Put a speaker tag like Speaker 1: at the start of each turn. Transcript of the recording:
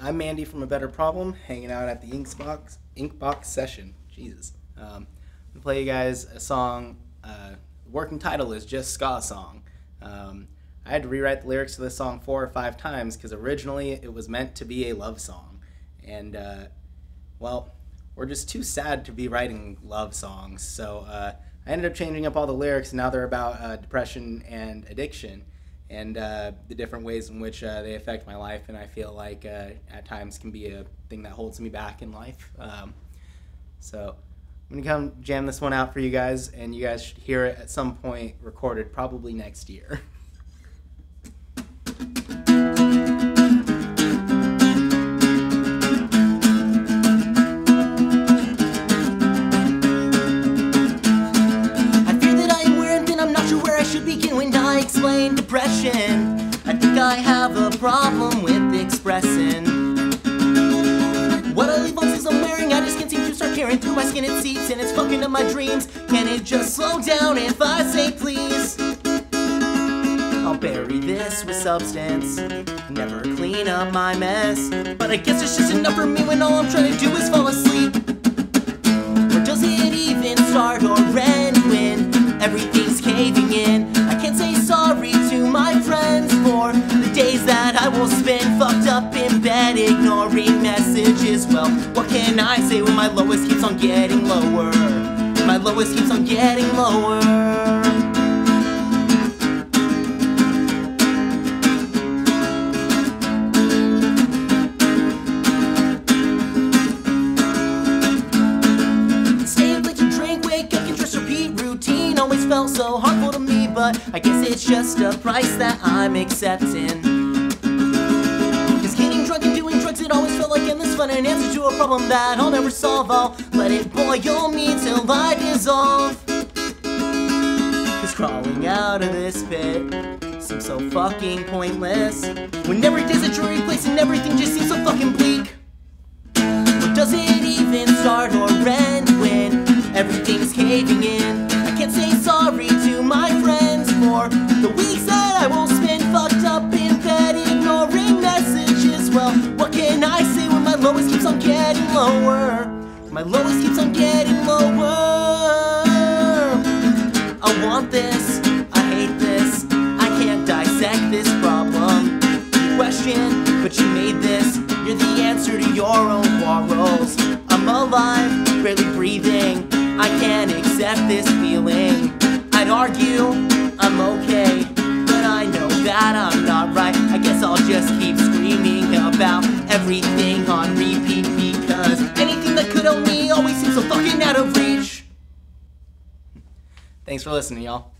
Speaker 1: I'm Mandie from A Better Problem, hanging out at the Inkbox Inkbox session. Jesus. Um, I'm play you guys a song. Uh, working title is just ska song. Um, I had to rewrite the lyrics to this song four or five times because originally it was meant to be a love song, and uh, well, we're just too sad to be writing love songs. So uh, I ended up changing up all the lyrics, and now they're about uh, depression and addiction and uh, the different ways in which uh, they affect my life. And I feel like uh, at times can be a thing that holds me back in life. Um, so I'm gonna come jam this one out for you guys, and you guys should hear it at some point recorded, probably next year.
Speaker 2: explain depression. I think I have a problem with expressing what I leave on since I'm wearing. I just can't seem to start caring through my skin. It seeps and it's fucking up my dreams. Can it just slow down if I say please? I'll bury this with substance, never clean up my mess. But I guess it's just enough for me when all I'm trying to do is fall asleep. Spend fucked up in bed ignoring messages. Well, what can I say when my lowest keeps on getting lower? My lowest keeps on getting lower. Stay up late to drink, wake up, get dressed, repeat routine. Always felt so harmful to me, but I guess it's just a price that I'm accepting. Fun. An answer to a problem that I'll never solve. I'll let it boil me till I dissolve. Cause crawling out of this pit seems so fucking pointless. When every day's a dreary place and everything just seems so fucking bleak. Lower? My lowest keeps on getting lower. I want this, I hate this, I can't dissect this problem. You question, but you made this. You're the answer to your own quarrels. I'm alive, barely breathing. I can't accept this feeling. I'd argue I'm okay, but I know that I'm not right. I guess I'll just keep screaming about everything
Speaker 1: Thanks for listening, y'all.